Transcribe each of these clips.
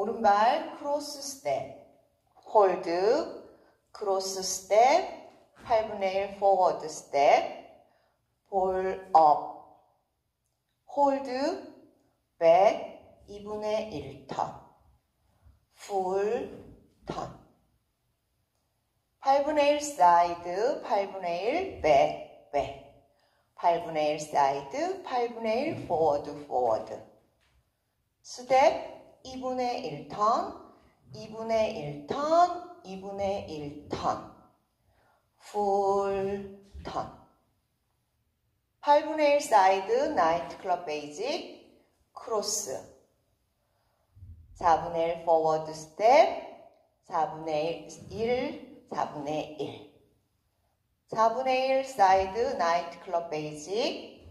오른발 크로스 스텝, hold, 크로스 스텝, 8분의 1 포워드 스텝, ball up, hold, 백, 2분의 1 턴, full turn. 8분의 1 사이드, 8분의 1 백, 백. 8분의 1 사이드, 8분의 1 포워드, 포워드. 스텝 2분의 1 턴, 2분의 1 턴, 2분의 1 턴. full turn. 8분의 1 사이드, nightclub basic, 크로스. 4분의 1 포워드 스텝, 4분의 1, 4분의 1. 4분의 1 사이드 nightclub basic,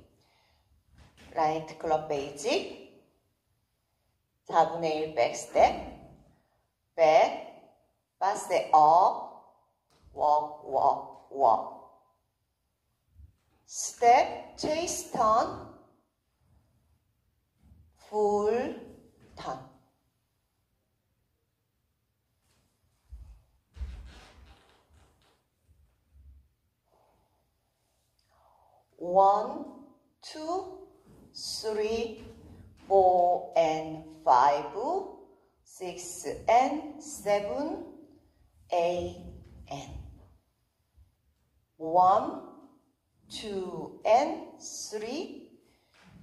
나이트 클럽 베이직, 4분의 1 백스텝, 백, 바세 업, 워, 워, 워. 스텝, 체이스 턴, 풀 턴. one, two, three, four, and five, six, and seven, eight, and one, two, and three,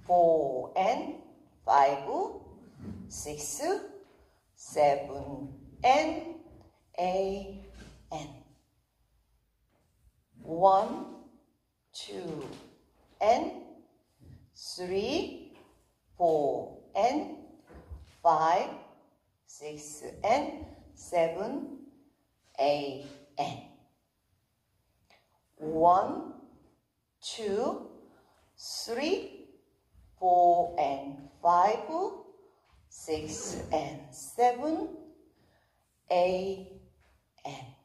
four, and five, six, seven, and eight, and one, two, and three, four, and five, six, and seven, eight, and one, two, three, four, and five, six, and seven, eight, and